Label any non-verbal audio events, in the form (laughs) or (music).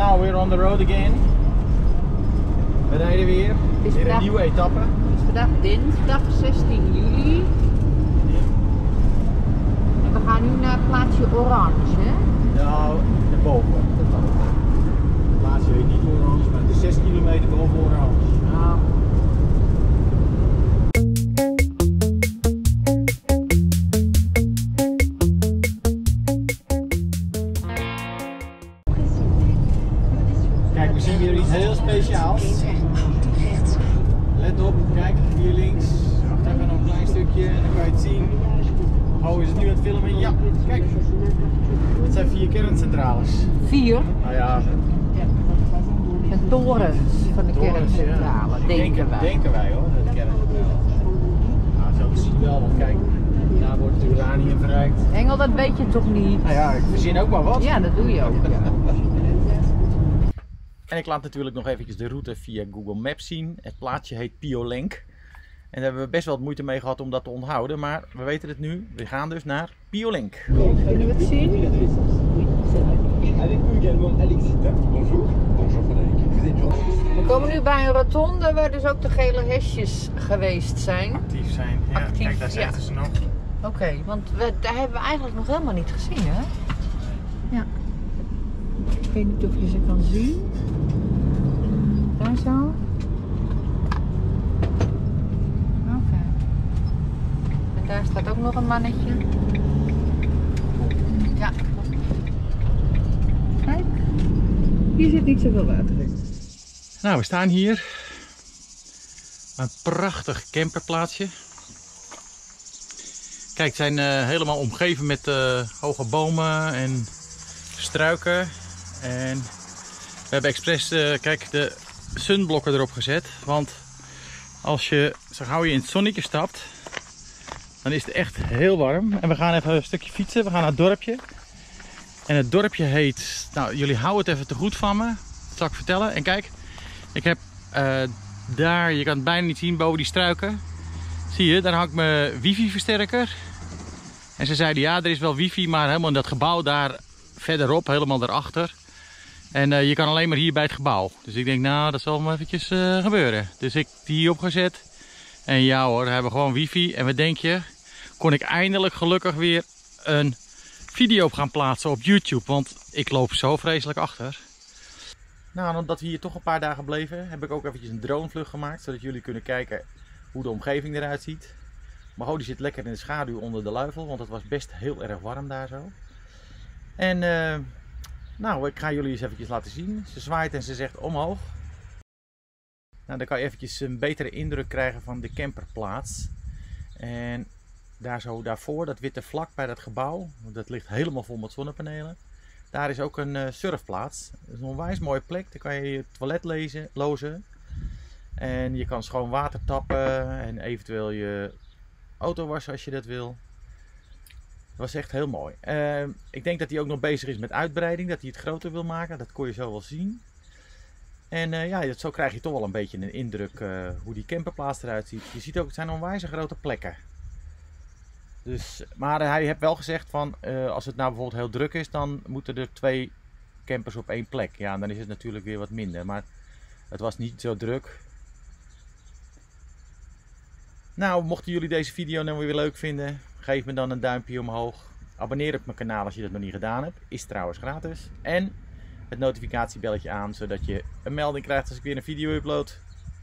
now we're on the road again. We rijden weer. Is Weer een nieuwe etappe. Het is vandaag dinsdag 16 juli. En we gaan nu naar het plaatsje Orange. hè? Kijk, we zien weer iets heel speciaals. Let op, kijk, hier links. Wacht even nog een klein stukje en dan kan je het zien. Oh, is het nu aan het filmen? Ja, kijk. Het zijn vier kerncentrales. vier. Nou ja, En torens van de torens, kerncentrale, ja. denken wij. Denken wij hoor, dat de kerncentrale. Nou, zo te zien wel, want kijk, daar wordt het uranium verrijkt. Engel, dat weet je toch niet? Nou ja, ik verzin ook maar wat. Ja, dat doe je ook. Ja. (laughs) En ik laat natuurlijk nog eventjes de route via Google Maps zien. Het plaatsje heet Piolenk. En daar hebben we best wel wat moeite mee gehad om dat te onthouden. Maar we weten het nu. We gaan dus naar Piolenk. Kunnen we het zien? Bonjour. Bonjour We komen nu bij een rotonde waar dus ook de gele hesjes geweest zijn. Actief zijn. Ja, Actief, kijk, daar ja. zitten ze nog. Oké, want we, daar hebben we eigenlijk nog helemaal niet gezien, hè? Ik weet niet of je ze kan zien. Daar zo. Oké. En daar staat ook nog een mannetje. Ja. Kijk. Hier zit niet zoveel water in. Nou, we staan hier. Een prachtig camperplaatsje. Kijk, het zijn eh, helemaal omgeven met eh, hoge bomen en struiken. En we hebben expres, eh, kijk, de sunblokken erop gezet. Want als je, zo gauw je in het zonnetje stapt, dan is het echt heel warm. En we gaan even een stukje fietsen. We gaan naar het dorpje. En het dorpje heet, nou jullie houden het even te goed van me. Dat zal ik vertellen. En kijk, ik heb eh, daar, je kan het bijna niet zien boven die struiken. Zie je, daar hangt mijn wifi versterker. En ze zeiden ja, er is wel wifi, maar helemaal in dat gebouw daar verderop, helemaal daarachter. En eh, je kan alleen maar hier bij het gebouw. Dus ik denk, nou, dat zal maar eventjes eh, gebeuren. Dus ik die hier opgezet. En ja hoor, we hebben gewoon wifi. En wat denk je? Kon ik eindelijk gelukkig weer een video gaan plaatsen op YouTube. Want ik loop zo vreselijk achter. Nou, omdat we hier toch een paar dagen bleven, heb ik ook eventjes een dronevlucht gemaakt. Zodat jullie kunnen kijken hoe de omgeving eruit ziet. Mago die zit lekker in de schaduw onder de luifel, want het was best heel erg warm daar zo. En eh, nou, ik ga jullie eens eventjes laten zien. Ze zwaait en ze zegt omhoog. Nou, dan kan je eventjes een betere indruk krijgen van de camperplaats. En daar zo daarvoor, dat witte vlak bij dat gebouw, dat ligt helemaal vol met zonnepanelen. Daar is ook een eh, surfplaats. Dat is een onwijs mooie plek. Daar kan je je toilet lezen, lozen. En je kan schoon water tappen en eventueel je auto wassen als je dat wil. Was echt heel mooi. Eh, ik denk dat hij ook nog bezig is met uitbreiding, dat hij het groter wil maken. Dat kon je zo wel zien. En eh, ja, zo krijg je toch wel een beetje een indruk eh, hoe die camperplaats eruit ziet. Je ziet ook, het zijn onwijs grote plekken. Dus, maar hij heeft wel gezegd van, als het nou bijvoorbeeld heel druk is, dan moeten er twee campers op één plek. Ja, dan is het natuurlijk weer wat minder. Maar het was niet zo druk. Nou, mochten jullie deze video nou weer leuk vinden, geef me dan een duimpje omhoog. Abonneer op mijn kanaal als je dat nog niet gedaan hebt. Is trouwens gratis. En het notificatiebelletje aan, zodat je een melding krijgt als ik weer een video upload.